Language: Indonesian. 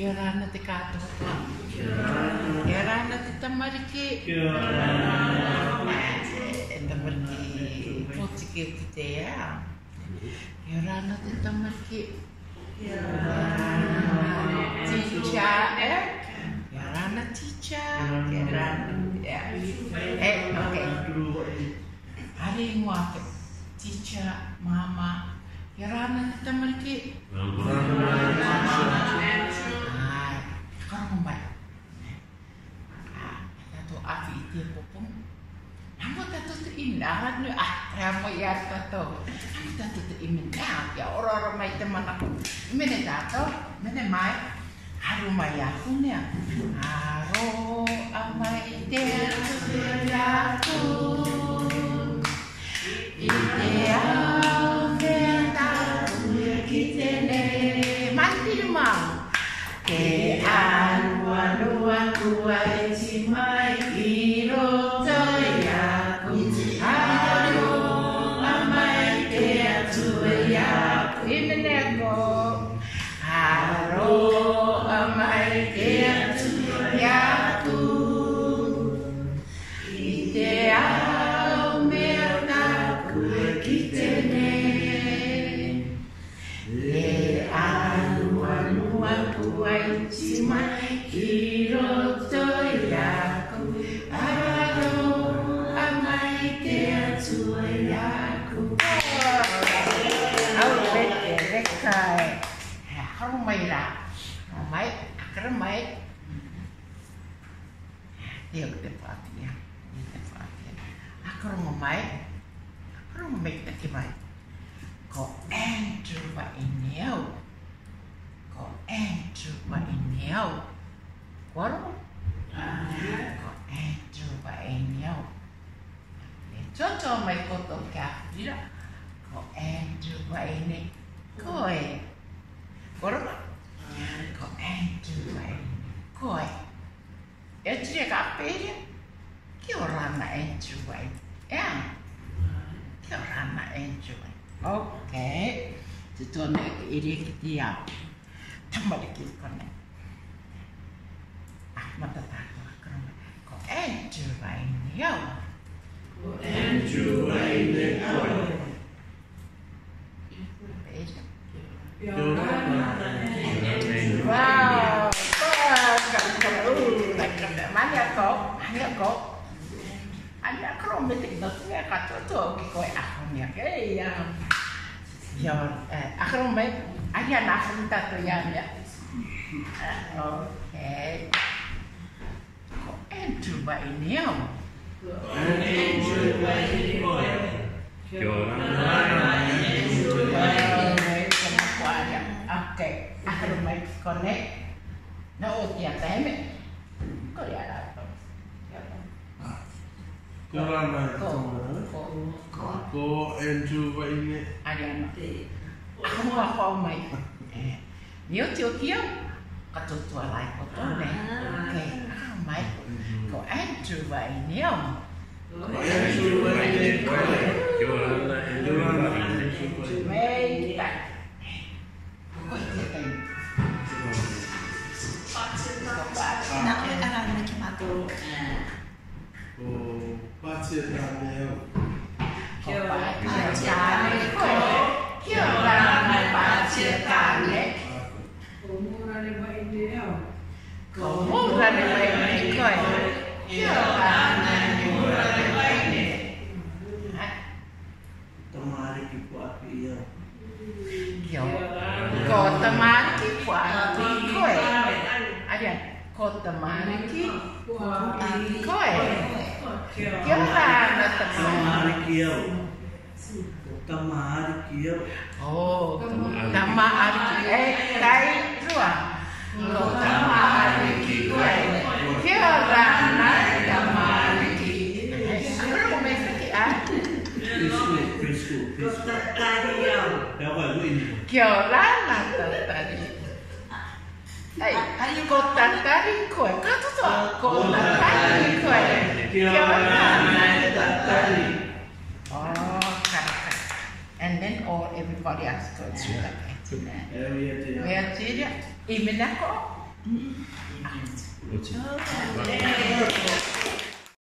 Kerana te kātoa. Kerana te tamarike. E tamarike. Pōtike ki te ea. Kerana te tamarike. Teacher, eh? Kerana teacher. Kerana, yeah. Eh, okay. Hari ngua te mama. Kerana te tamarike. Ah, i nara nu a tra mo i ar tato. Ai tato te imi nga, i ora ora mai te mana. I mene tato, mene mai, haru mai a hunea. Aro a mai te a i te a me a tato i a ki te ne. Mantiru mau. Te a lua lua kua e ti mai. main lah, mày akhirnya main. dia udah pelatihan udah Akhirnya main, akhirnya main iya, iya, lagi main. kau kau kau Cocok kotor kah? Tidak. Kau ini. Kau có rất là nhà có an vậy coi 애들이 갑자기 태어났나 애주에 야 태어났나 애주에 오케이 저는 이렇게 뛰어 정말 이렇게 거네 아 맞다 다 그러면 그 애주에 있네요 그 애주에 있네요 Wow. Mana kau? Hanya kau. Hanya kau metik tuh ya ya. Oke. ini ini Kurana ko ko Andrew vậy nè à, dạ, không aku apa mai nếu chưa thiếu có chút tuổi lại có tôi à. này ok à, mai có Andrew vậy nếu có Andrew vậy nè là có Kurana Andrew vậy có cái tình Nak ada anak macam aku. 次断了，跳来看家里过，跳来来把切干嘞。cổ mũ ra để vậy này cười chưa là chiếc này mũ ra để vậy này tâm ai đi chụp quạt bây giờ kiểu có tâm ai hotamaniki koe. Kia ora hotamaniki. Hotamaniki. Oh, hotamaniki. E kai rua. Hotamaniki koe. Kia ora hotamaniki. Aku mau mesti ah. Preschool, preschool, preschool. Kia ora hotamaniki. Hey, Harikot Tatarikoi. Katsuto Tatarikoi. Kyokai Tatari. Oh, Karaka. And then all everybody else to. through like that. Viatiria. Imenako. Out. Oh, yeah.